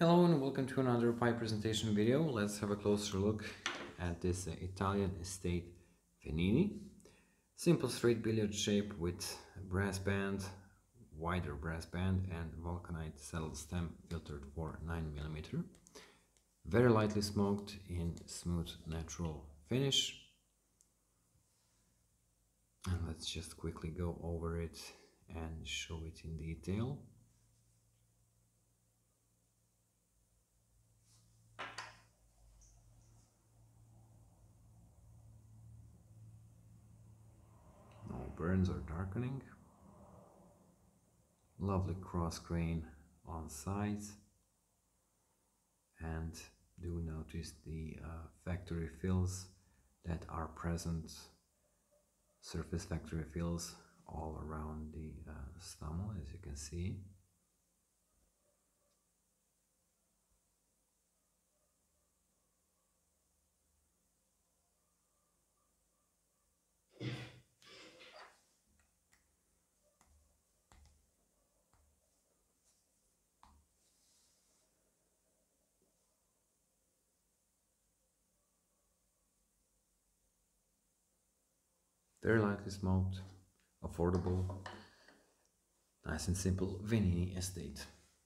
Hello and welcome to another pipe presentation video. Let's have a closer look at this uh, Italian estate Venini. Simple straight billiard shape with brass band, wider brass band and vulcanite saddle stem filtered for 9mm. Very lightly smoked in smooth natural finish. And let's just quickly go over it and show it in detail. Burns or darkening. Lovely cross grain on sides. And do notice the uh, factory fills that are present, surface factory fills all around the uh, stummel as you can see. Very lightly smoked, affordable, nice and simple Venini estate.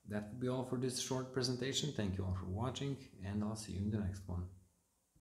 That would be all for this short presentation. Thank you all for watching and I'll see you in the next one.